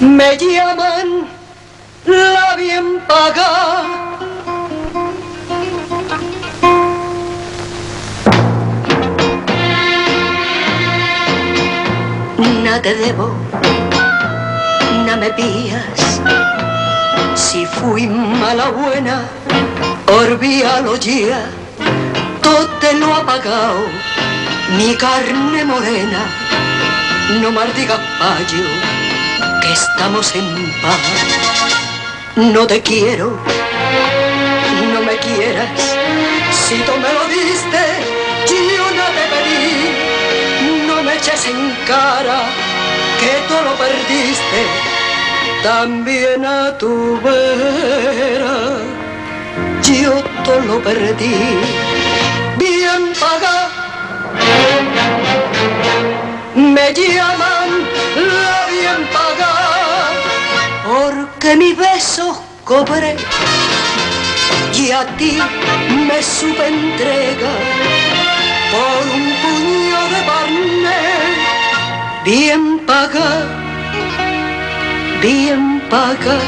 Me llaman la bien paga. No te debo, no me pillas. Si fui mala buena, orvía lo ya, todo te lo ha pagado, mi carne morena. No más digas payo, estamos en paz. No te quiero, no me quieras, si tú me lo diste, yo no te pedí. No me eches en cara que tú lo perdiste, también a tu vera, yo todo lo perdí. Bien paga, me llaman la porque mi beso cobré y a ti me supe entrega por un puño de carne bien paga, bien paga,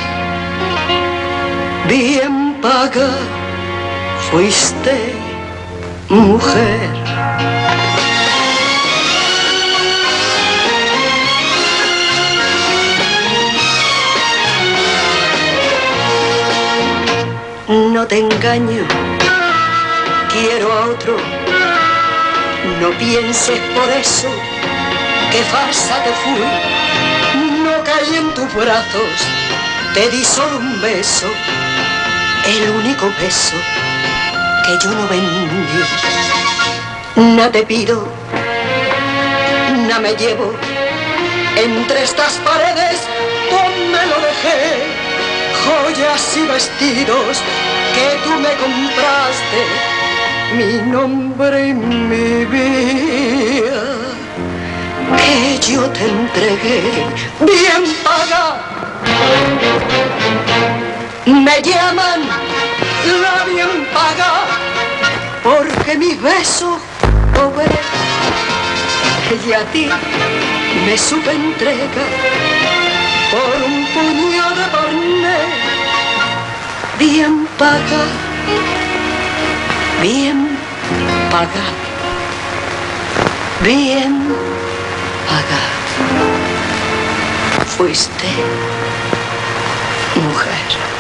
bien paga, fuiste mujer. No te engaño, quiero a otro. No pienses por eso. Que farsa te fui. No caí en tus brazos, te di solo un beso, el único beso que yo no vendí. No te pido, no me llevo. Entre estas paredes donde lo dejé joyas y vestidos que tú me compraste, mi nombre y mi vida, que yo te entregué bien paga. Me llaman la bien paga, porque mis besos cobré y a ti me supe entrega por un puño de carne bien paga, bien paga, bien paga. Fuiste mujer.